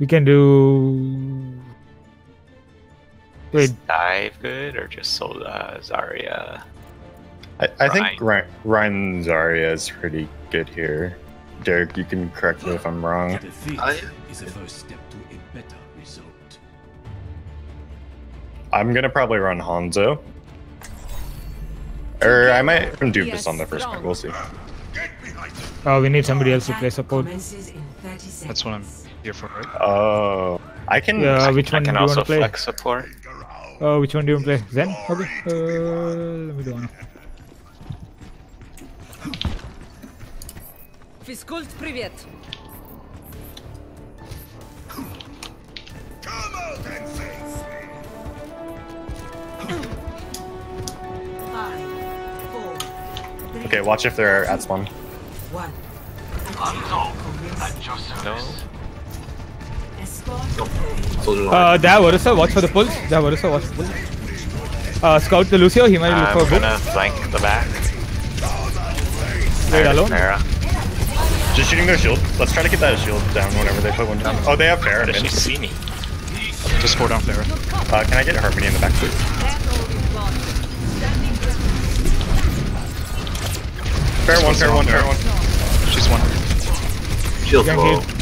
We can do. Wait, Is dive good or just Sol- uh, Zarya? I, I think Ryan, Ryan Zarya is pretty good here. Derek, you can correct me if I'm wrong. Defeat I- is a first step to a better result. I'm gonna probably run Hanzo. Or I might run Dubus on the first one. We'll see. oh, we need somebody else to play support. That's what I'm here for, right? Oh, I can. Yeah, I- which I one do can you want also to play? flex support. Oh, which one do you want to play? Zen? Okay. Uh, let me do one. Физкульт, привет! Okay, watch if they're at spawn. No. Uh, there, Varisa, watch for the pulse. There, Varisa, watch for the pulse. Uh, scout the Lucio, he might look I'm for a book. gonna flank the back. Wait, alone? Pharah. Just shooting their shield. Let's try to get that shield down whenever they put one down. Oh, they have Pharah. Does she see me? Just four down there. Uh, can I get Harmony in the back, please? Fair one, fair one, fair one. She's one. Shield Gang low.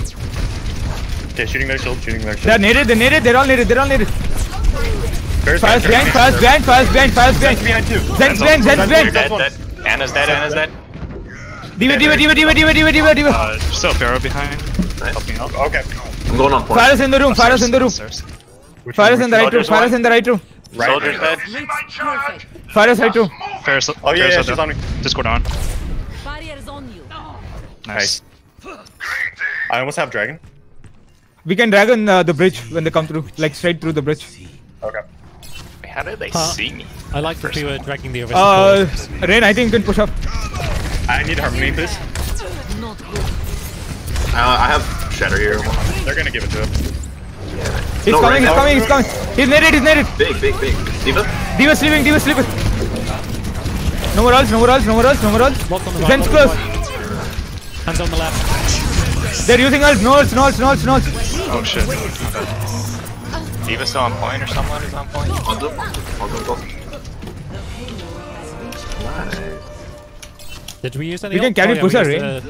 Heal. Okay, shooting their shield, shooting their They're shield. needed, they're needed, they're all needed, they're all needed. Fair's Fires behind, behind, fires behind, fires behind, fires behind. behind too. Zen's behind, Zen's You're behind. dead, dead. Anna's dead, Anna's dead. Diva, diva, diva, diva, diva, diva, diva, diva. Uh, still Pharah behind. Helping out. Okay. I'm going on point. Fire us in the room, fire us in the room. Upstairs. Which Fire one, us in the which right room, Soldier's fire us one. in the right room. Right, Soldier's right. dead. Fire us right room. Pharah's, Oh yeah, Pharah's yeah, out she's there. on me. Discord on. Barriers on you. Nice. I almost have dragon. We can dragon uh, the bridge when they come through, like straight through the bridge. Okay. How did they Huh. see me? I like that we were dragging the Uh, original. Rain, I think you can push up. I need harmony, please. Not good. Uh, I have Shatter here. They're gonna give it to him. He's No, coming, right he's coming, he's coming. He's needed, he's needed. Big, big, big. Diva? Diva sleeping, Diva sleeping. No more ults, no more ults, no more ults, no more ults. Lots on the right, Zen's lots on the close. right. Hands on the left. They're using ults, no ults, no ults, no ults, no ults. Oh shit. Diva still on point or someone is on point? Hanzo? Hanzo, go. Nice. Did we use any? We can carry Oh, pusher, we used, right?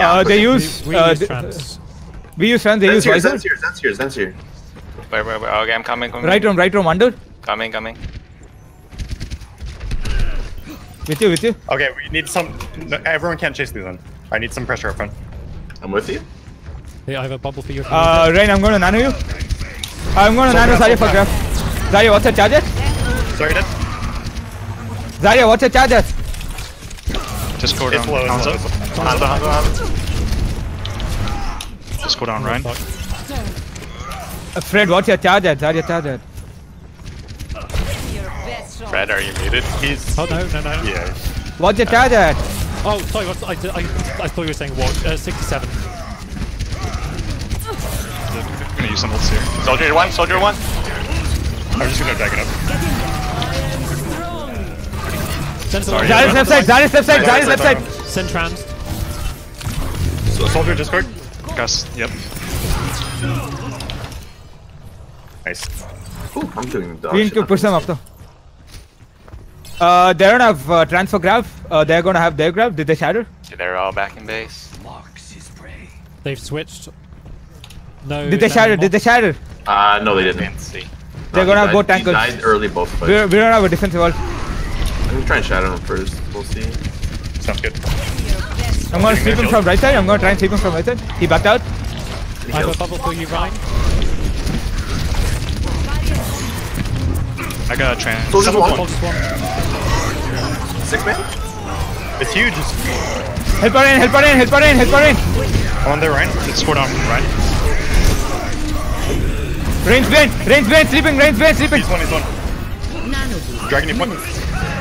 uh, Uh, they use, we uh, used th- trans. we use fans, they Zen's use here, visor. Zen's here, Zen's here, Zen's here. Wait, wait, wait. Okay, I'm coming, coming. Right room, right room, under. Coming, coming. With you, with you. Okay, we need some. No, everyone can't chase these then. I need some pressure up front. I'm with you. Hey, I have a bubble for you. Uh, Rain, I'm gonna nano you. I'm gonna nano Zarya for grab. Zarya, what's your charger? Sorry, dead. Zarya, what's your charger? Just go down. low, it's low, Hanzo. it's low. Hanzo, Hanzo, Hanzo. Discord on Ryan. Uh, Fred, what's your charger? Zarya charger. Your best. Fred, are you muted? He's. Oh no, no, no. Yeah. What's your charger? Oh, sorry. What, I, I, I thought you were saying what? Uh, 67. I'm gonna use some ults here. Soldier one, soldier one. I'm just gonna drag it up. Send Sorry. Zarya's left side, Zarya's left side, Zarya's left side. Send trans. So, soldier Discord. Gus, yep. Nice. Ooh, I'm doing dog We need to push them up though. Uh, they don't have uh, transfer grab. Uh, they're gonna have their grab. Did they shatter? They're all back in base. Marks his prey. They've switched. No. Did they shatter? Did they shatter? Uh, no, they didn't. Didn't see. They're No, gonna he have both tankers. He died early both We, fights. we don't have a defensive ult. I'm gonna try and shatter him first. We'll see. Sounds good. I'm gonna sweep him from right side. I'm gonna try and sweep him from right side. He backed out. I have a bubble for you, Ryan. I got a trans. Soldier's one. Hold one. Six man? It's huge. Help her in, help her in, help her in, help her in. I'm on there, Ryan. Discord on Ryan. Range behind, range behind, sleeping, range behind, sleeping. He's one, he's one. Dragon, you point.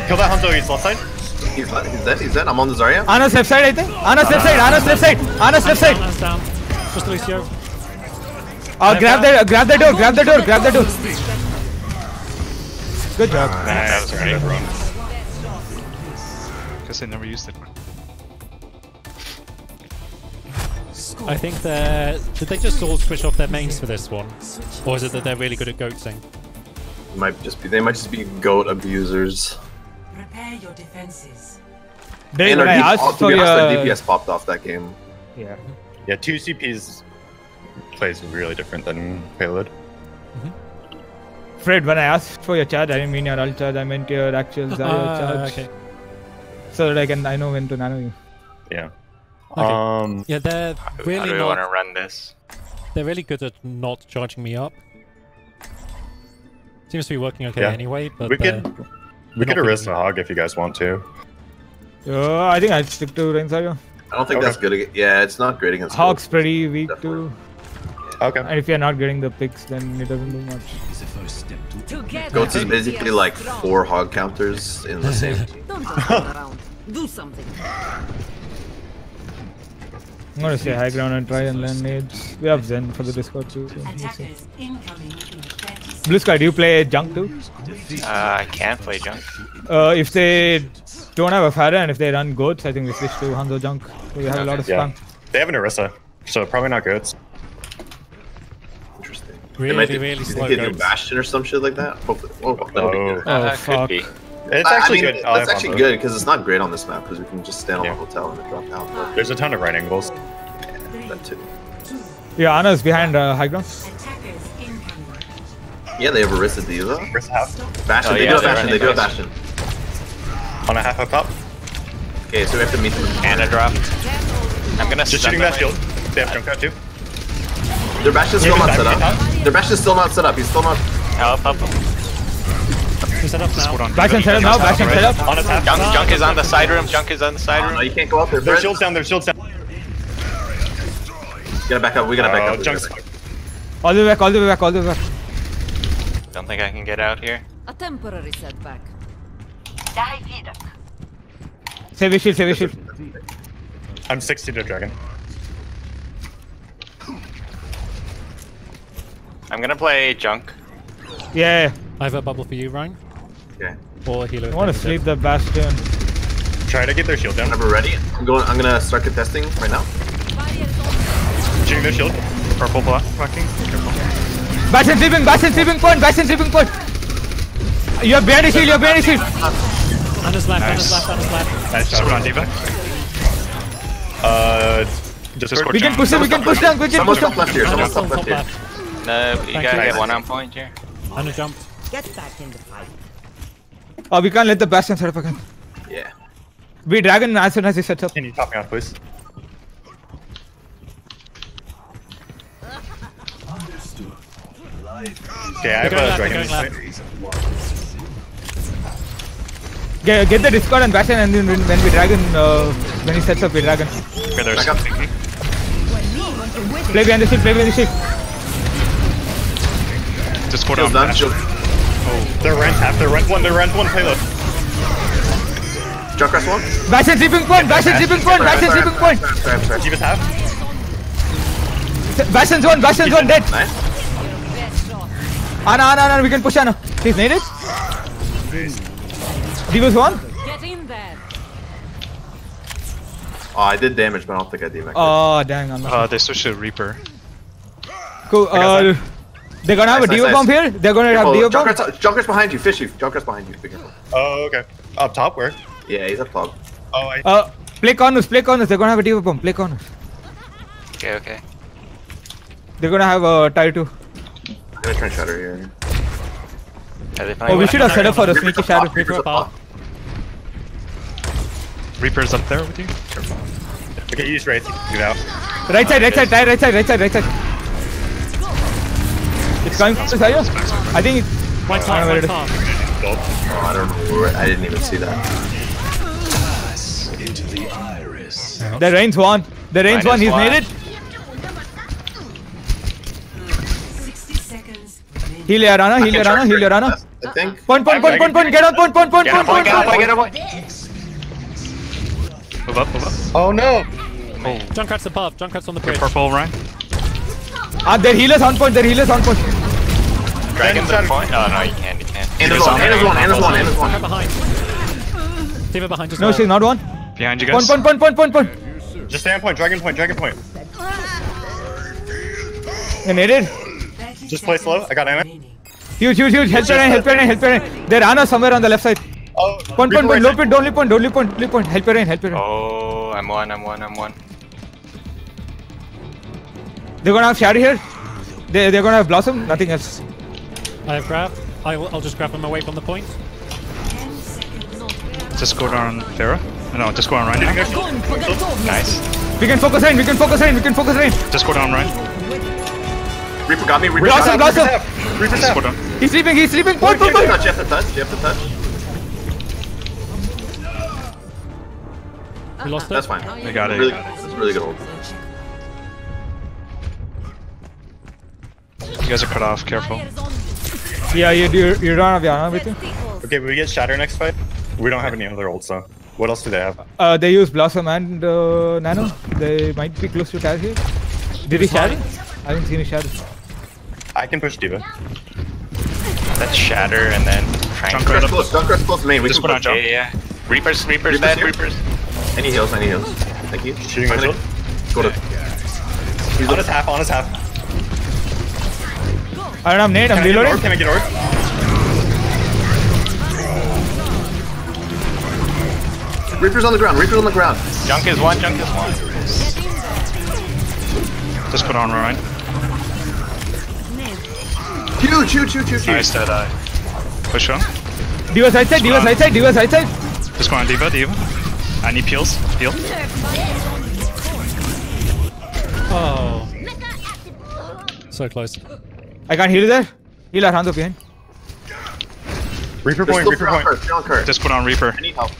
Kill that Hanzo, he's left side. He's, dead, he's dead, he's dead. I'm on the Zarya. Ana's left side, I think. Ana's left side, Ana's left side, Ana's left side. hands down. Just Lucio. Uh, grab the, grab the door, grab the door, grab the door. Good job. That was great. Guess I never used it. I think they're. Did they just all switch off their mains for this one, or is it that they're really good at goating? Might just be they might just be goat abusers. Prepare your defenses. They, And when our I D- asked oh, to for be your... honest, the DPS popped off that game. Yeah. Yeah, two CPs plays really different than payload. Fred, when I asked for your charge, I didn't mean your ult charge, I meant your actual Zarya Ah, charge. okay. So that I can, I know when to nano you. Yeah. Okay. Um. Yeah, they're How really do we want to run this? They're really good at not charging me up. Seems to be working okay Yeah. anyway, but we they're- could we could arrest being- a hog if you guys want to. Uh, I think I'd stick to Rain I don't think Okay. that's good. ag- Yeah, it's not great against Hog's goats. pretty weak Definitely. too. Okay. And if you're not getting the picks, then it doesn't do much. Is the first step to Together. Goats is basically like four hog counters in the same team. Don't just stand around. Do something. I'm gonna stay high ground and try and land nades. We have Zen for the Discord too. so we'll see. Attackers incoming in 30 Blue Sky, do you play junk too? Uh, I can play junk. Uh, if they don't have a Pharah and if they run goats, I think we switch to Hanzo junk. So we have a lot of Yeah. spam. They have an Orisa, so probably not good. Interesting. Really, they might do, really you slow think they do goats. Bastion or some shit like that. Hopefully, oh, that would be Oh. good. Oh, uh, fuck. could be. It's actually I mean, good. I'll That's actually good because it's not great on this map because we can just stand on Yeah. a hotel and drop down. But There's a ton of right angles. that too. Yeah, Anna's behind uh, high ground. Yeah, they have Arista Diva. Orisa half Bastion, Oh, they yeah, do have they're Bastion. They do have running Bastion. on a half up top. Okay, so we have to meet them. Anna drop. I'm gonna Just stun shooting that right- shield. They have Junkrat too. Their Bastion's still not set back, up. Their Bastion's still not set up. He's still not. Help, help, help. We're set up now. Hold on. Backstand set up now, backstand set up. On his half. Junk, junk is on the side room. Junk is on the side Oh, no, room. you can't go out there, Their shields down. Their shields down. We gotta back up. We gotta back Oh, up. we Junk's. back up. All the way back, all the way back, all the way back. Don't think I can get out here. A temporary setback. Save your shield, save your shield. I'm 60 to dragon. I'm gonna play junk. Yeah, I have a bubble for you, Ryan. Okay. Or healer. I want to sleep the Bastion. Try to get their shield down. Whenever ready, I'm going. I'm gonna start contesting right now. Barriers on. Shooting their shield. Purple block. Fucking. Bastion sleeping, Bastion sleeping point, Bastion sleeping point. You're behind the shield, you're behind the shield. Anna's left, Anna's left, Anna's left. Nice Sword on shot. D.Va. Uh, Discord. We can push them, we can push them, we can Someone's push top them. left here. Anna's Someone's top left here. No, you gotta get one on point here. Anna jump. Get back in the fight. Oh, we can't let the Bastion set up again. Yeah. We dragon as soon as he sets up. Can you top me off, please? Okay, I have a dragon. they're in going sight. Get, get the Discord and Bastion and then when, when we dragon, uh, when he sets up, we dragon. Okay, there's Back Play behind the shield, play behind the shield. Discord on done. Bash. They're rent half. They're rent one. They're rent one payload. Junkrat's one. Bastion sleeping point, Bastion sleeping point, Bastion sleeping point. Sorry, sorry, sorry. Divas half. Bastion's one, Bastion's one, dead. Nice. Anna, Anna, Anna, we can push Anna. Please, need it. Divas one. Get in there. Oh, I did damage, but I don't think I did. Oh, dang, Anna. Uh, they switched to Reaper. Cool. Uh, they're gonna have a Nice, nice, Diva nice. bomb here. They're gonna have Diva bomb. Junkrat's, Junkrat's behind you. Fish you. Junkrat's behind you. Be careful. Oh, okay. Up top, where? Yeah, he's up top. Oh, I. Uh, play corners, play corners. They're gonna have a Diva bomb. Play corners. Okay, okay. They're gonna have a tire two. I'm gonna try shatter here. Are they Oh, we should have set up for a sneaky shadow. top, Reaper's up Reaper top. Reaper's up there with you. Careful. Okay, use Wraith. Get out. Right side, right side, right, right side, right side, right side. It's coming from Saya. I think it's Right I don't know where half, it right is. Oh, I don't know. where- I didn't even see that. into the iris. the range one. The range Minus one. He's one. needed. 60 seconds remaining. Heal your Anna. Heal your Anna. Heal your Anna. I think. Point, point, point, point, point. Get on point, point, point, Get on point, point, get on point, point. get on point. Move up, move up. Oh no. Junkrat's above, Junkrat's on the bridge. Purple, Ryan. Ah, their healers on point. Their healers on point. Dragon's on point? Oh, no, you can't, you can't. Anna's Diva's one. on Anna's there. one. Anna's one. Anna's Junkrat one. behind. Diva behind as No, she's not one. Behind you guys. point, point, point, point, point. Just stay on point. Dragon point. Dragon point. You're naded. 30 Just play slow. I got Ana. Huge, huge, huge. Help your rain, help your rain, help your rain. There Ana somewhere on the left side. Oh, Point, Reaper point, point. right Low side. point, don't leap point, don't leap point, leap point. Help your rain, help your rain. Oh, I'm one, I'm one, I'm one. They're gonna have Shadow here. They, they're gonna have Blossom, nothing else. I have grab. I will, I'll just grab them away from the point. Just go down Pharah. No, just go on Ryan. Nice. We can focus in, we can focus in, we can focus in. Just go down Ryan. Reaper got me. Reaper Blossom, got me. Blossom. Reaper Just go tap. down. He's sleeping, he's sleeping. Point, You point, have point. to touch, you have to touch, you have to touch. We lost it. That's fine. We got it. Really, got it. that's a really good hold. You guys are cut off. Careful. Yeah, you, you, you don't have Yana with you. Okay, we get Shatter next fight. We don't have any other ults though. What else do they have? Uh, they use Blossom and uh, Nano. They might be close to Taz here. Did he shadow? I haven't seen a shadow. I can push Diva. That's Shatter and then Frank. Junk right Junkrat's close. Junkrat's close main. We Just can put on push. Yeah, yeah, yeah. Reapers, Reapers, Reapers dead, here? Reapers. Any heals, any heals. Thank you. Shooting my shield. Go to. He's On his half, on his half. I don't have nade, I'm Can I get orb? reloading. Can I get orb? Reaper's on the ground. Reaper's on the ground. Junk is one, Junk is one. Just go down Ryan. Huge, huge, huge, huge, huge. Nice dead eye. Push on. Diva side side, Diva side side, Diva side side. Just go on Diva, Diva. I need peels. Peel. Oh. So close. I can't heal there. Heal Arhando behind. Reaper There's point, still Reaper fear point. Kurt, fear on Just go down Reaper. I need help.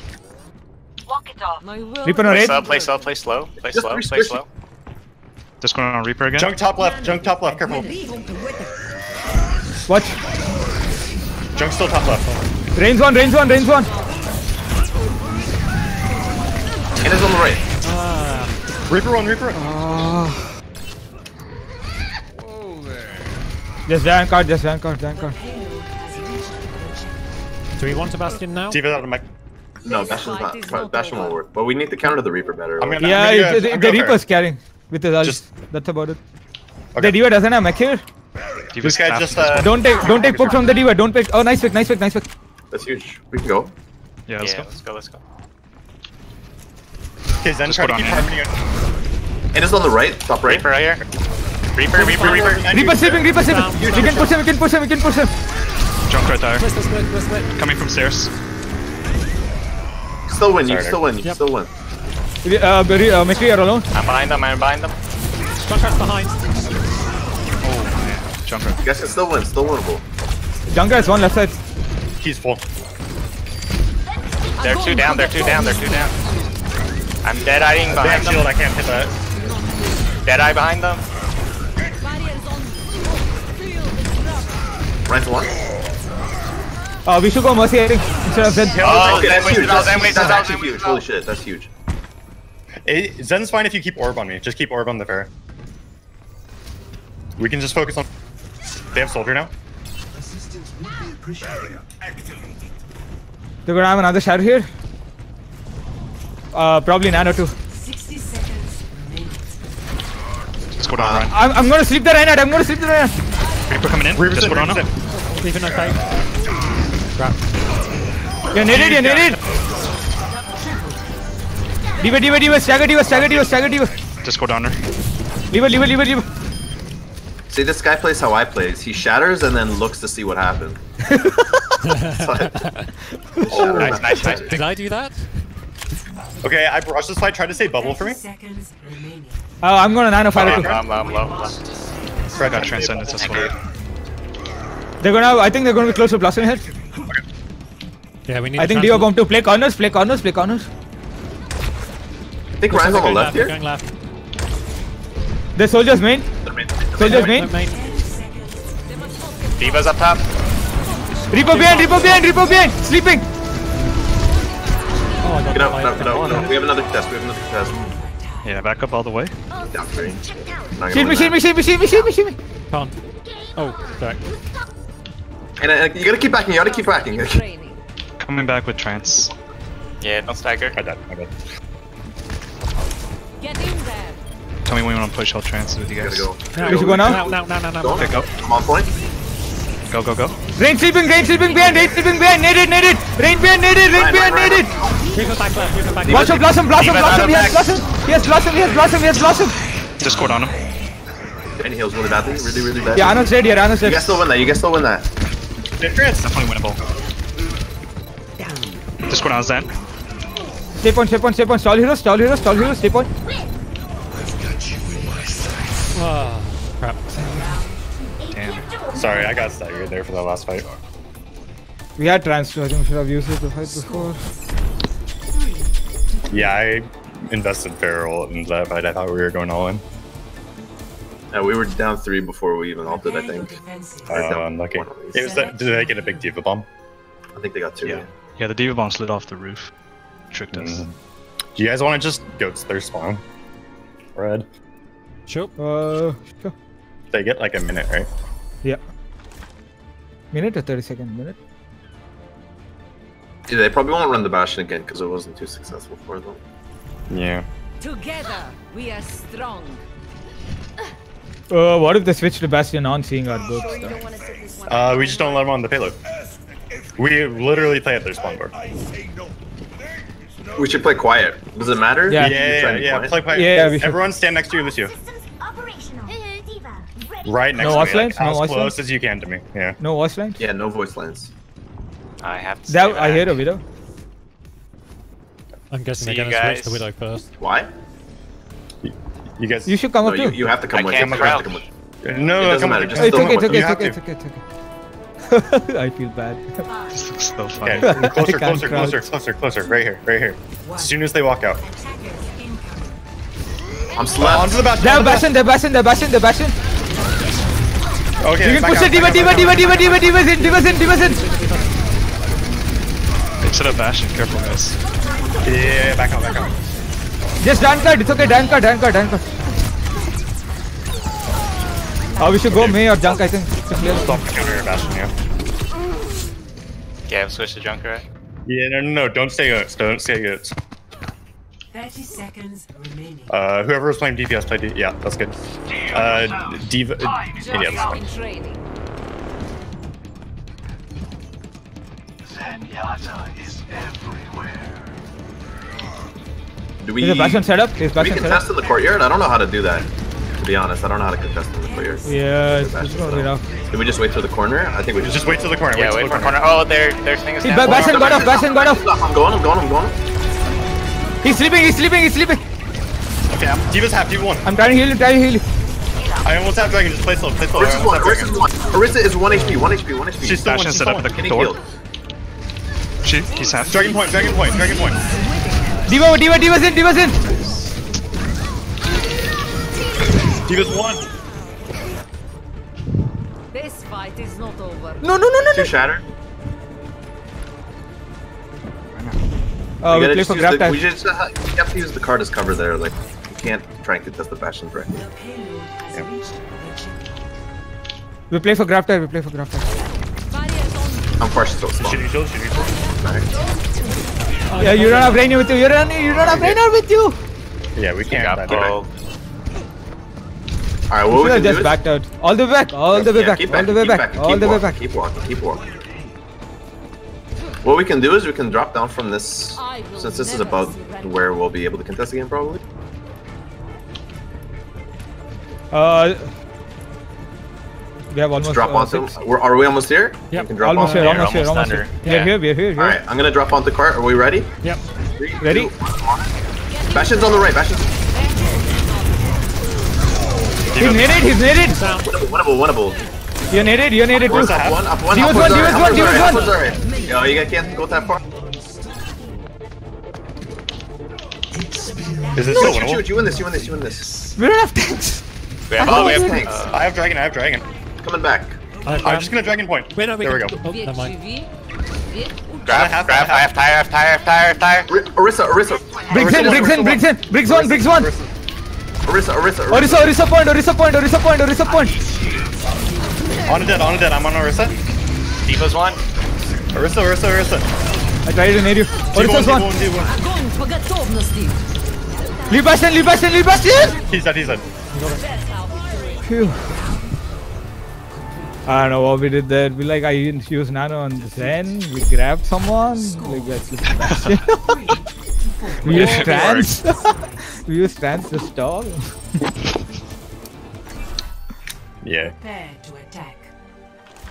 Walk it off. Reaper no Play raid. slow, play slow, play slow, play Just slow, three play squishy. slow. Just go down Reaper again. Junk top left, junk top left, careful. Watch. Junk still top left. Range one, range one, range one. And it's on the right. Reaper one, Reaper one. Ah. Just van card, just van card, van card. Do we want a Bastion now? Diva's out of my. No, Bastion's Fight not. not Bastion won't work. But we need to counter the Reaper better. I'm gonna. Yeah, I'm gonna it's- the, I'm the gonna Reaper's carrying with his ults. Just- That's about it. Okay. The Diva doesn't have mech here. This guy just, uh. Don't take, don't take poke from the Diva. Don't pick. Oh, nice pick, nice pick, nice pick. That's huge. We can go. Yeah, let's Yeah, go. let's go, let's go. Okay, Zen Just try to keep down harmony. And it's on the right. Top right. Reaper right here. Reaper, Reaper, Reaper. Reaper sleeping, Reaper sleeping. We can push him, we can push him, we can push him. Junk right there. Coming from stairs. Still win. You still win. You Yep. still win. Uh, Berry- uh, McCree are alone. I'm behind them, I'm behind them. Contract's behind. Oh, man. Junk right. You guys can still win. Still winnable. Junker has one left side. He's full. They're two down, they're two down, they're two down. I'm dead eyeing They have behind shield, them. I can't hit that. Dead eye behind them. Ryan's one. Uh, we should go Mercy, I think, instead of Zed. Oh, Okay, Zen that's huge. all, That's, Zen that's all, actually huge. Holy shit, that's huge. Eh, Zen's fine if you keep orb on me. Just keep orb on the fair. We can just focus on. They have soldier now. They're gonna have another shadow here. Uh, probably Nano too. 60 seconds remaining. Just go down Ryan. I'm, I'm gonna sleep the Reinhardt, I'm gonna sleep the Reinhardt. Reaper coming in. Reaper's Just in, go down Reaper's now. in. Leaving okay. Grab. You're needed, you're needed. Diva, Diva, Diva, stagger, Diva, stagger, Diva, stagger, Diva. Just go down there. Leave it, leave it, leave it, leave it. See, this guy plays how I play. He shatters and then looks to see what happened. Oh, nice, nice, nice. Did I do that? Okay, I brushed this fight. Try to say bubble for me. Oh. I'm gonna Nano oh fire I'm, too. I'm, I'm low. Fred, Got transcendence as well. They're gonna, I think they're gonna be close to Blossom here. Yeah, we need. I a think trans- Diva bomb to play corners, play corners, play corners. I think Ryan's on the Going left We're here. going left. The soldiers main, soldiers main. Went main. 10. Diva's up top. Reaper behind, Reaper behind, Reaper behind. Sleeping. Oh, I got Get out, my- get out, get out, get out. We have another test. We have another test. Yeah, back up all the way. Down three. Not gonna Shield win me, shield me, that. shield me, shield me, shield me, shield me. Can't. Oh, sorry. And uh, you gotta keep backing. You gotta keep backing. Coming back with trance. Yeah, don't stagger. I died. I died. Get in there. Tell me when you want to push. I'll trance with you Gotta guys. go. Now, We should go now? Now, now, now, now, now. Go. Okay, go. I'm on point. Go, go, go. Rain sleeping, rain sleeping behind, rain sleeping behind, needed, needed. Rain behind, needed, rain Ryan, behind, Ryan, needed. Ryan. Reaper back left, Reaper back Blossom, blossom, blossom, Leave it blossom, out he of has blossom. He has blossom, he has blossom, he has blossom. Discord on him. And he heals really badly, really, really badly. Yeah, Arnold's dead here, Arnold's You dead. guys still win that. You guys still win that. Definitely winnable. Discord on Zen. Stay point, stay point, stay point. Stall hero, stall hero, stall hero, stay point. Oh, crap. Damn. Sorry, I got staggered there for that last fight. We had trans too, I think we should have used it to fight before. Yeah, I invested Feral in that fight. I thought we were going all in. Yeah, we were down three before we even ulted, I think. Defensive. Or Uh, unlucky. one at least. It was that, did they get a big diva bomb? I think they got two. Yeah. Yeah, the Diva Bomb slid off the roof. Tricked us. Mhm. Do you guys want to just go to their spawn? Red. Sure. Uh, sure. They get like a minute, right? Yeah. Minute or 30 second minute? Yeah, they probably won't run the Bastion again because it wasn't too successful for them. Yeah. Together, we are strong. Uh, what if they switch to Bastion on seeing our goats? Sure you don't want to sit this one Uh, we just don't let them on the payload. We literally play at their spawn board. We should play quiet. Does it matter? Yeah. Yeah, yeah, try yeah. and be yeah. quiet? Play, play. Yeah, we should. Everyone stand next to you, Lucio. Systems operational. Diva, ready. Right next No to watch me. lines? Like, No as watch close lines? as you can to me. Yeah. No voice lines? Yeah, no voice lines. I have to. That, I hear a widow. I'm guessing See they're going to switch the Widow first. Why? You guys. You should come No, up you, too. you have to come I with. can't You have to crouch. come with. No, It doesn't matter, on. just Oh, it's Still okay, it's okay, it's okay, it's okay, it's okay. I feel bad. This looks so funny. Okay, closer, closer, crouch. closer, closer, closer. Right here, right here. As soon as they walk out. I'm Uh, slapped. onto the bastion. They're the Bastion, they're Bastion, they're Bastion, they're Bastion. bastion. Okay, You can push out, it, Diva, back Diva, out, Diva, back out. Diva, Diva, Diva's in, Diva's in, Diva's in. Instead of Bastion, careful guys. Yeah, back out, back out. Just dance card, it's okay, dance card, dance card, dance card. Oh, we should go May or Junk, I think. to clear. Stop the counter bastion, yeah. Yeah, switch to Junker. Yeah, no, no, no. Don't stay goats. Don't stay goats. 30 seconds remaining. Uh, whoever was playing DPS played D Yeah, that's good. Uh, Diva. Uh, Just yeah, that's fine. In training. Do we? Is the Bastion set up? Is Do we Bastion set contest up? in the courtyard? I don't know how to do that. To be honest, I don't know how to contest in the courtyard. Yeah, it's, it's gonna rough. Did we just wait till the corner? I think we Just just wait till the corner. Yeah, till wait the for corner. Oh, their their thing is Hey, down. Ba- Bastion got off, Bastion got off. I'm going. I'm going. I'm going. He's sleeping, he's sleeping, he's sleeping. Okay, I'm, Diva's half. Diva one. I'm trying to heal him, trying to heal him. I almost have dragon. Just play slow. Play slow. I Orisa's one. have Orisa's one. Orisa is one HP. One HP. One HP. She's still one. Bastion She's set still up one. the getting door. Healed. She, he's half. Dragon point. Dragon point. Dragon point. Diva, Diva, Diva's in, Diva's in. Diva's one. This fight is not over. No, no, no, no, Two no. shatter. Uh, we gotta play for use grab the, we just uh, you have to use the card as cover there. Like you can't try and contest the bastion directly. The payload has reached the chip. We play for grab time, we play for grab time. Barriers on. I'm partial so slow. Should you chill? Should you chill? Yeah, you don't have Rainier with you, you don't, you don't have Rainier with you. Yeah, we can't. Got that directly. pulled. All right, what Should we have can just is backed out. All the way back, all the way Yeah, back, keep all the way keep back, all the way back. Keep walking. Keep walking. What we can do is we can drop down from this, since this is about where we'll be able to contest again, probably. Uh, we have almost drop uh, onto. six. We're, are we almost here? Yep. We can drop Almost here, almost here, almost almost here. under. We are Yeah. here, we are here, we All are right, I'm gonna drop onto the cart. Are we ready? Yep. Three, Ready? two. Bastion's on the right. Bastion's He's naded, he's naded. winnable, winnable, winnable. You're naded, you're naded Where's too. the Up half? one, up one. He was upwards one, he alright, was one, he was one. alright, upwards. Yo, you guys can't go that far. Is this Shoot, still shoot, winnable? You win this. You win this. You win this. We don't have tanks. We have, oh, we have, Thanks. uh, I have dragon. I have dragon coming back. Uh, I'm, I'm just um, gonna dragon point. Wait, no, wait, there we go. go. Oh, never mind. Grab, grab, I have tire, I have tire, I have tire, I have tire. Orisa, Orisa. Briggs in, Briggs in, Briggs in, Briggs one, Briggs one. Orisa, Orisa, Orisa. Orisa point, Orisa point, Orisa point, Orisa point. On a dead, on a dead, I'm on Orisa. Diva's one. Orisa, Orisa, Orisa. I died in nade you. Orisa's one. Leave Bastion, leave Bastion, leave Bastion! He's dead, he's dead. Phew. I don't know what we did there. We like I used nano on Zen. We grabbed someone. Like that's just Bastion. we used trans. we used trans to stall. Yeah. Prepare to attack.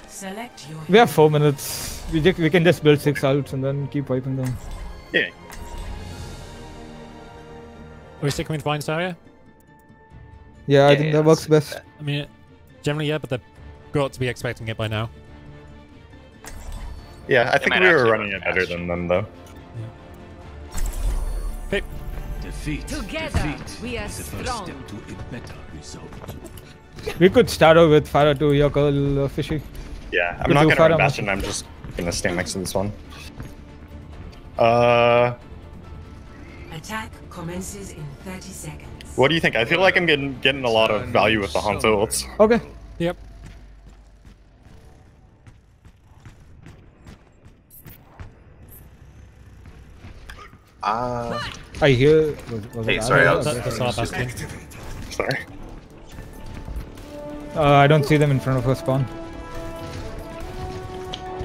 Select your We have four minutes. We just, we can just build six ults and then keep wiping them. Yeah. Are we sticking with Vine Saria? Yeah, I think yeah, that works let's best. I mean, generally, yeah, but they've got to be expecting it by now. Yeah, I They think we were running it better than them though. Okay. Defeat. Together, defeat we are is the first strong. step to a better result. We could start out with Pharah to your girl uh, fishy. Yeah, I'm Good not gonna Pharah run Bastion, I'm just gonna stand next to this one. Uh, attack commences in 30 seconds. what do you think? I feel like I'm getting getting a lot of value with the Hanzo ults. Okay. Yep. Uh, I hear. Was, was Hey, sorry, I Ara? was- That's, that's our Sorry. Uh, I don't see them in front of her spawn.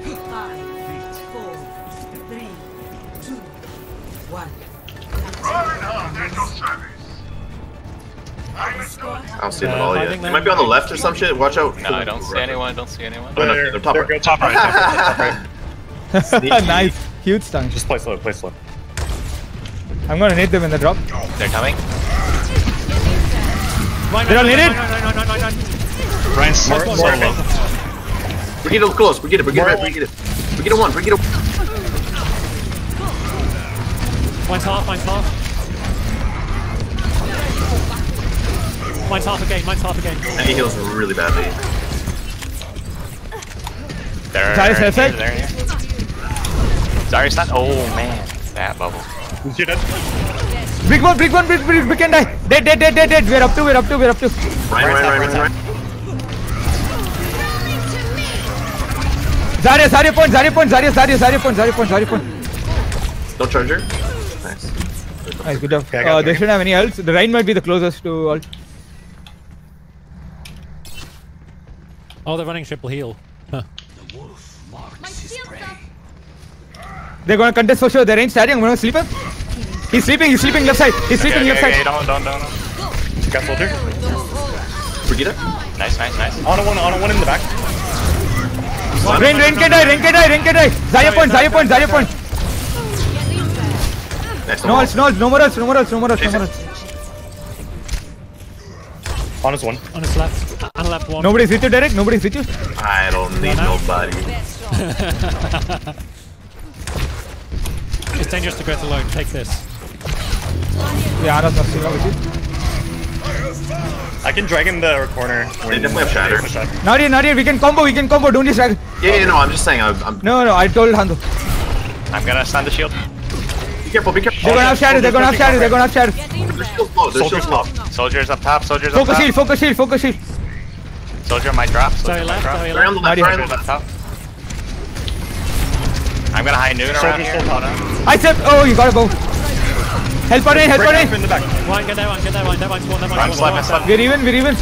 Five, four, three, two, one. I don't see them at Uh, all yet. They might be on the left or some shit. Watch out. No, I don't see anyone. I don't see anyone. Oh, no, they're top They're right. good. Top right, top right. Top right. nice. Huge stun. Just play slow, play slow. I'm gonna need them in the drop. They're coming. They're all needed. Ryan's so, More- so more- low. Brigitte close. Brigitte, Brigitte, More- right, Brigitte. Brigitte one, Brigitte. Mine's half, mine's half. Mine's half again, mine's half again. And he heals really badly. They're Zarya's here, headset? they're here. Zarya's not. Oh man, that bubble. You see that? Big one, big one, big, big, big can die. Dead, dead, dead, dead, dead. We're up to, we're up to, we're up to. Ryan, Ryan, Ryan, Ryan, Ryan. Zarya, Zarya point, Zarya point, Zarya, Zarya, Zarya point, Zarya point, Zarya point. Don't charge her. Nice. Nice, good job. Okay, Uh, they shouldn't have any else. The Rhine might be the closest to ult. Oh, they're running triple heal. Huh. They're gonna contest for sure. They're range starting. I'm gonna sleep him. He's sleeping, he's sleeping left side. He's sleeping Okay, left okay, okay, side. don't, don't, don't. don't. Got soldier. Brigitte. Nice, nice, nice. On a one, on a one in the back. Rain, rain can die, rain can die, rain can die. Zarya point, Zarya point, Zarya point. Nice. No else, no else, no more else, no more else, no more else, no more else. On his one. On his left. And left one. Nobody's with you, Derek. Nobody's with you. I don't need No, no. nobody. It's dangerous to go it alone. Take this. Yeah, Ana's not still with you. I can drag in the corner. when- definitely have shatter. Not yet, not yet. We can combo, we can combo. Don't distract. Yeah, yeah, no, I'm just saying. I'm. I'm No, no, I told Hando. I'm gonna stun the shield. be careful, be careful. They're gonna have shadow, they're gonna have shadow, they're gonna have shadow. They're still low. They're Soldier's still low. top. Soldiers up top. Soldiers up Focus shield, focus shield, focus shield. Soldier might drop. Soldier might left, drop. sorry, Right on the left. left. Right on the up left. Top. I'm gonna high noon around here. I said, oh, you gotta go. Help her in, help Break her in in. the back. Ryan, get that one, get that one. That one's one, that I'm one's one. slap, I'm slap. We're even, we're even.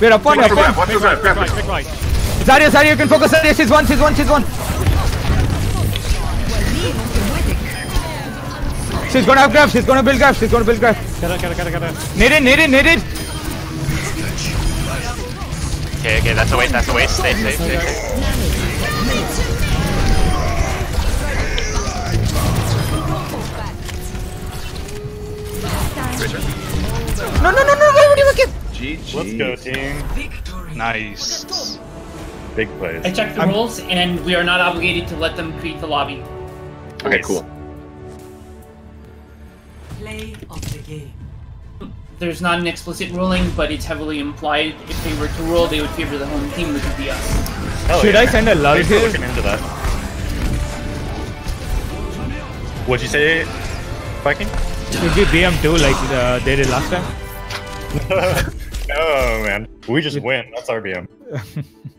We're up one, Watch up your grab. one. Watch. Big right, it. big right. Zarya, Zarya, you can focus Zarya. She's one, she's one, she's one. She's gonna have grab, she's gonna build grab, she's gonna build grab. Get it, get it, get it, get it. Need it, need it, need it. Okay, okay, that's a waste. That's a waste. Stay, stay, stay. Stay. No, no, no, no, what are you looking? it? GG. Let's go, team. Victory. Nice. Big plays. I checked the I'm- rules, and we are not obligated to let them create the lobby. Okay, Nice. cool. Play of the game. There's not an explicit ruling, but it's heavily implied. If they were to rule, they would favor the home team, which would be us. Hell Should yeah. I send a lull Thanks for here? looking into that. What'd you say, Viking? Should we BM2 like uh, they did last time? oh man, we just win. That's our BM.